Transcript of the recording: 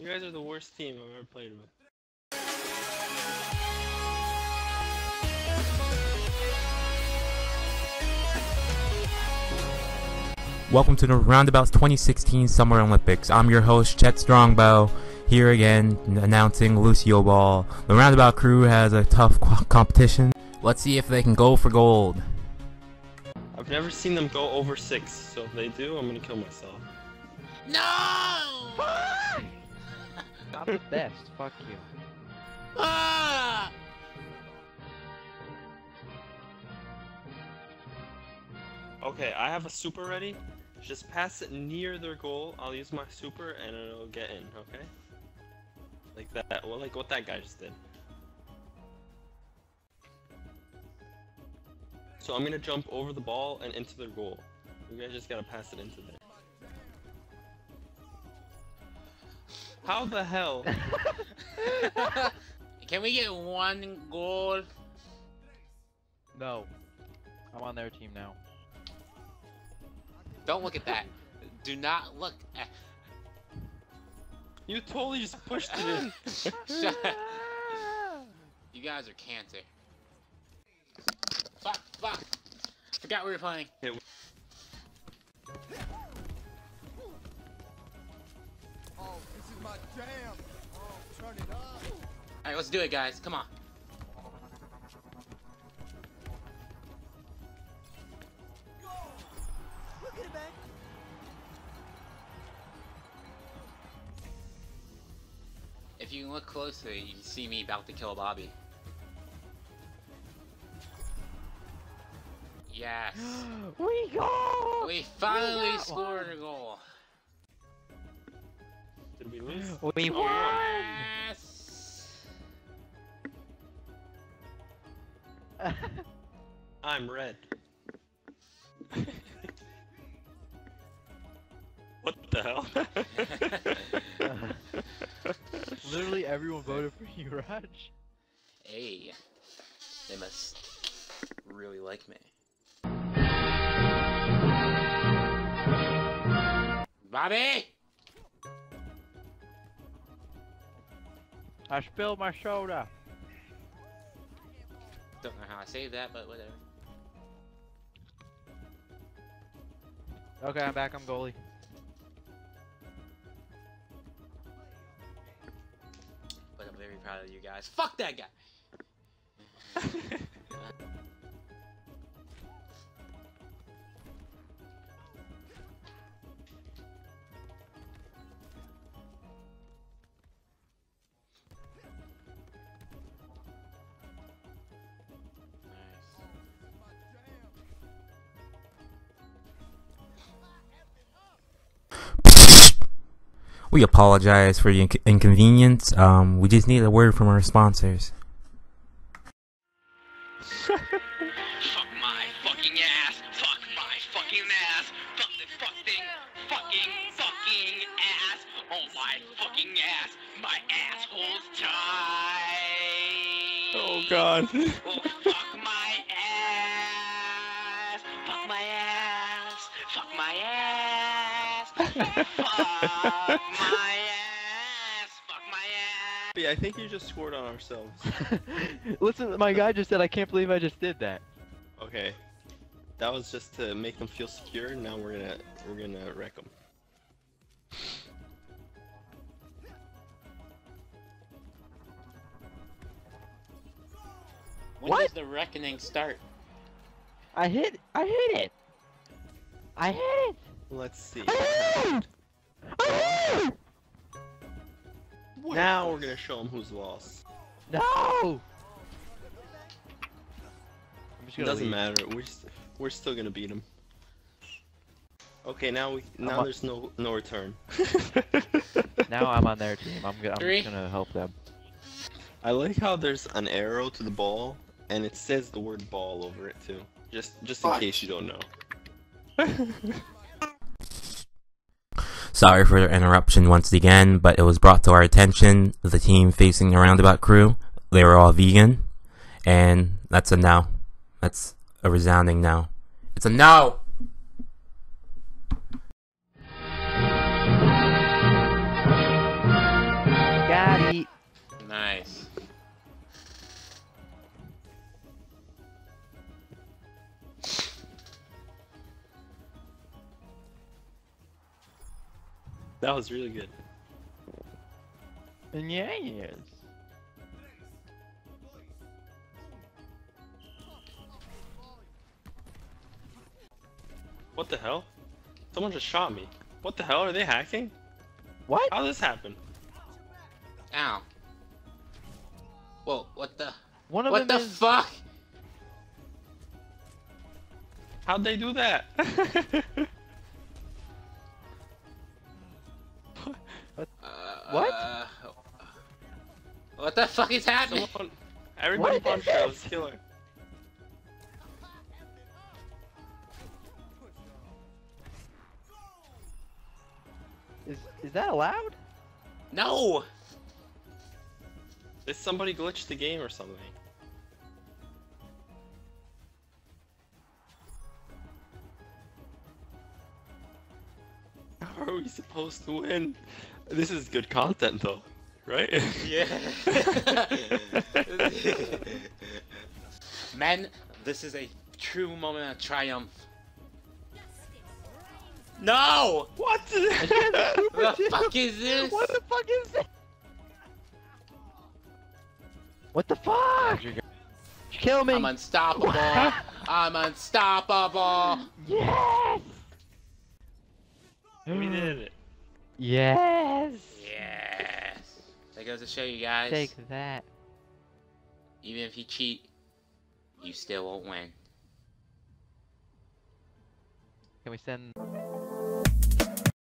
You guys are the worst team I've ever played with. Welcome to the Roundabouts 2016 Summer Olympics. I'm your host, Chet Strongbow, here again announcing Lucio Ball. The Roundabout crew has a tough competition. Let's see if they can go for gold. I've never seen them go over six, so if they do, I'm gonna kill myself. No! I'm the best. Fuck you. Ah! Okay, I have a super ready. Just pass it near their goal. I'll use my super and it'll get in, okay? Like that. Well, like what that guy just did. So I'm gonna jump over the ball and into their goal. You guys just gotta pass it into there. How the hell? Can we get one goal? No. I'm on their team now. Don't look at that. Do not look at. You totally just pushed it in. Shut up. You guys are cancer. Fuck, fuck. Forgot we were playing. Oh, this is my jam. Oh, turn it up. Alright, let's do it, guys. Come on. Look at it, man. If you look closely, you can see me about to kill Bobby. Yes. we go! We finally got scored a goal. Did we lose? We won! Yes. I'm red. what the hell? Literally everyone voted for you, Raj. Hey, they must really like me. Bobby! I spilled my soda. Don't know how I saved that, but whatever. Okay, I'm back. I'm goalie. But I'm very proud of you guys. Fuck that guy! We apologize for the inc- inconvenience. Um, we just need a word from our sponsors. Fuck my fucking ass. Fuck my fucking ass. Fuck the fucking fucking fucking ass. Oh my fucking ass. My asshole's tight. oh god. Oh fuck my ass. Fuck my ass. Fuck my ass. Fuck my ass. Fuck my ass. Yeah, I think you just scored on ourselves. Listen, my guy just said I can't believe I just did that. Okay. That was just to make them feel secure. Now we're gonna we're gonna wreck them. When What? does the reckoning start? I hit. I hit it. I hit it. Let's see. I hit. I hit now we're gonna show them who's lost. No. It doesn't leave. matter. We're st- we're still gonna beat him. Okay, now we now on- there's no no return. Now I'm on their team. I'm, go- I'm just gonna help them. I like how there's an arrow to the ball, and it says the word ball over it too. Just just in case you don't know. Sorry for the interruption once again, but it was brought to our attention the team facing the Roundabout crew. They were all vegan, and that's a no. That's a resounding no. It's a no! Nice. That was really good. And yeah, yes. What the hell? Someone just shot me. What the hell? Are they hacking? What? How did this happen? Ow. Whoa, what the? One of What them the is. fuck? How'd they do that? What? uh, what the fuck is happening? Someone, everybody What? punched her. Let's kill her. Is is that allowed? No! Did somebody glitch the game or something? How are we supposed to win? This is good content though, right? Yeah. Men, this is a true moment of triumph. No! what? The fuck is this? What the fuck is this? What the fuck? Kill me! I'm unstoppable. I'm unstoppable. Yes! we did it. Yes! Yes. That goes to show you guys. Take that. Even if you cheat, you still won't win. Can we send?